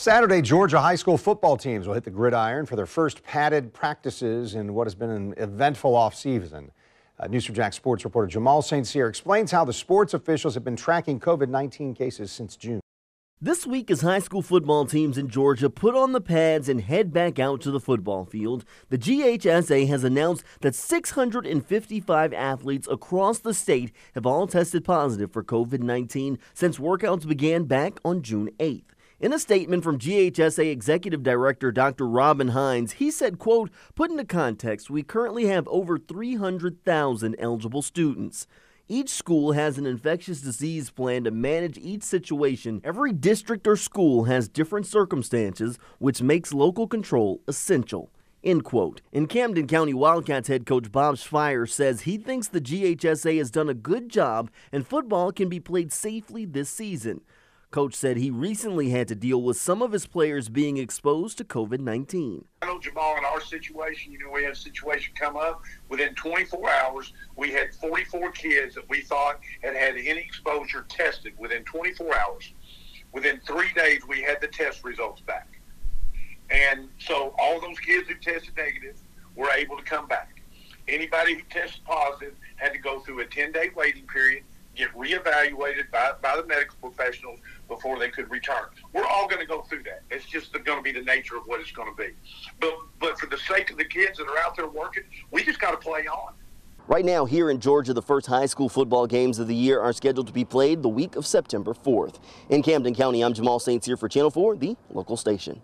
Saturday, Georgia high school football teams will hit the gridiron for their first padded practices in what has been an eventful offseason. Uh, News4JAX sports reporter Jamal St. Cyr explains how the sports officials have been tracking COVID 19 cases since June. This week, as high school football teams in Georgia put on the pads and head back out to the football field, the GHSA has announced that 655 athletes across the state have all tested positive for COVID 19 since workouts began back on June 8th. In a statement from GHSA Executive Director Dr. Robin Hines, he said, quote, put into context, we currently have over 300,000 eligible students. Each school has an infectious disease plan to manage each situation. Every district or school has different circumstances, which makes local control essential. End quote. In Camden County Wildcats head coach Bob Sphire says he thinks the GHSA has done a good job and football can be played safely this season. Coach said he recently had to deal with some of his players being exposed to COVID 19. I know Jamal in our situation, you know, we had a situation come up. Within 24 hours, we had 44 kids that we thought had had any exposure tested within 24 hours. Within three days, we had the test results back. And so all those kids who tested negative were able to come back. Anybody who tested positive had to go through a 10 day waiting period get reevaluated by, by the medical professionals before they could return. We're all going to go through that. It's just going to be the nature of what it's going to be. But but for the sake of the kids that are out there working, we just got to play on. Right now, here in Georgia, the first high school football games of the year are scheduled to be played the week of September 4th. In Camden County, I'm Jamal St. Cyr for Channel 4, the local station.